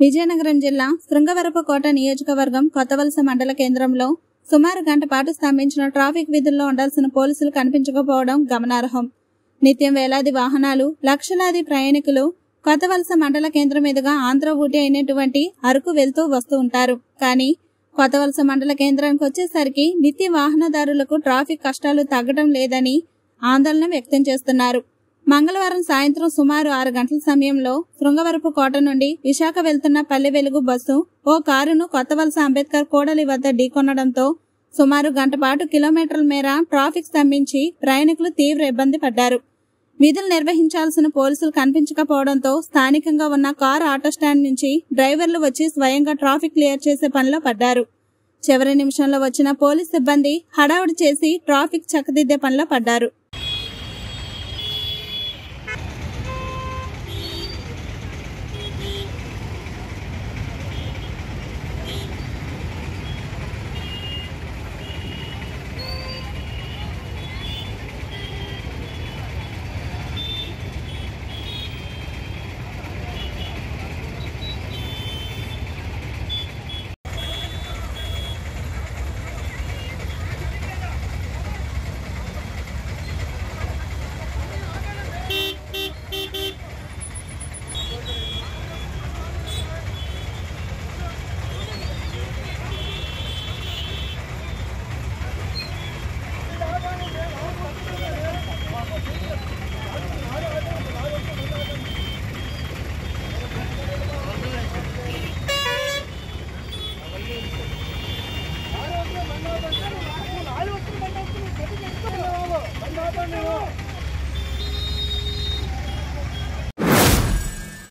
విజయనగరం జిల్లా శృంగవరపుకోట నియోజకవర్గం కొత్తవలస మండల కేంద్రంలో సుమారు గంట పాటు స్తంభించిన ట్రాఫిక్ విధుల్లో ఉండాల్సిన పోలీసులు కనిపించకపోవడం గమనార్హం. నిత్యం వేలాది వాహనాలు లక్షలాది ప్రయాణికులు కొత్తవలస మండల కేంద్రం మీదుగా ఆంధ్ర ఊటి అయినటువంటి అరకు వెళ్తూ వస్తూ ఉంటారు. కానీ కొత్తవలస మండల కేంద్రానికి వచ్చేసరికి నిత్య వాహనదారులకు ట్రాఫిక్ కష్టాలు తగ్గడం లేదని ఆందోళన వ్యక్తం చేస్తున్నారు. మంగళవారం సాయంత్రం సుమారు ఆరు గంటల సమయంలో శృంగవరపు కోట నుండి విశాఖ వెళ్తున్న పల్లె వెలుగు బస్సు ఓ కారును కొత్తవలస అంబేద్కర్ కోడలి వద్ద ఢీకొనడంతో సుమారు గంట పాటు కిలోమీటర్ల మేర ట్రాఫిక్ స్తంభించి ప్రయాణికులు తీవ్ర ఇబ్బంది పడ్డారు. విధులు నిర్వహించాల్సిన పోలీసులు కనిపించకపోవడంతో స్థానికంగా ఉన్న కారు ఆటో స్టాండ్ నుంచి డ్రైవర్లు వచ్చి స్వయంగా ట్రాఫిక్ క్లియర్ చేసే పనిలో పడ్డారు. చివరి నిమిషంలో వచ్చిన పోలీస్ సిబ్బంది హడావుడి చేసి ట్రాఫిక్ చక్కదిద్దే పనిలో పడ్డారు. ಬಂಡಾಪ ಬಂಡಾಪ